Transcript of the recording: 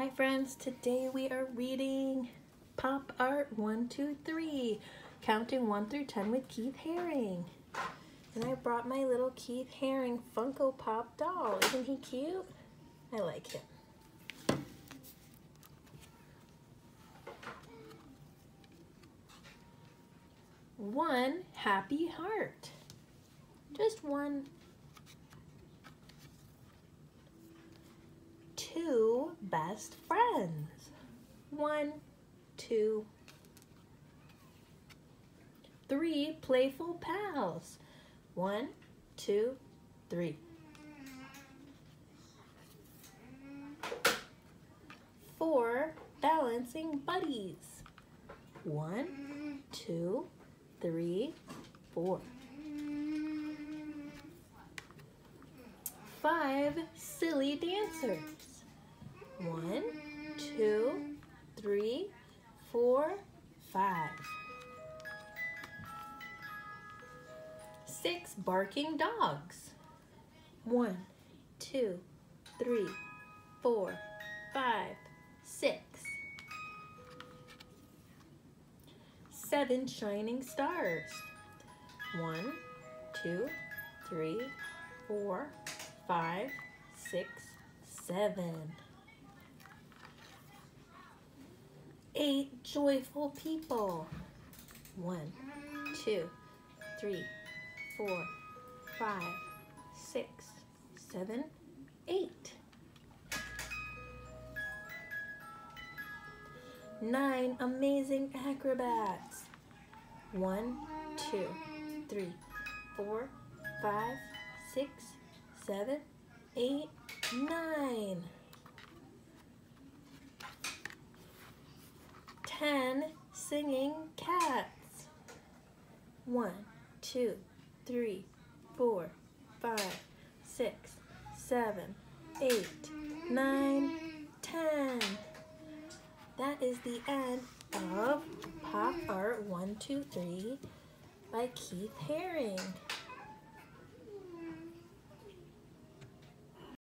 Hi friends, today we are reading Pop Art 123, counting 1 through 10 with Keith Haring. And I brought my little Keith Haring Funko Pop doll. Isn't he cute? I like him. One happy heart. Just one two best friends. One, two, three playful pals. One, two, three. Four balancing buddies. One, two, three, four. Five silly dancers. One, two, three, four, five. Six barking dogs. One, two, three, four, five, six. Seven shining stars. One, two, three, four, five, six, seven. Eight joyful people. One, two, three, four, five, six, seven, eight. Nine amazing acrobats. One, two, three, four, five, six, seven, eight, nine. 10 singing cats. One, two, three, four, five, six, seven, eight, nine, ten. That is the end of Pop Art 123 by Keith Haring.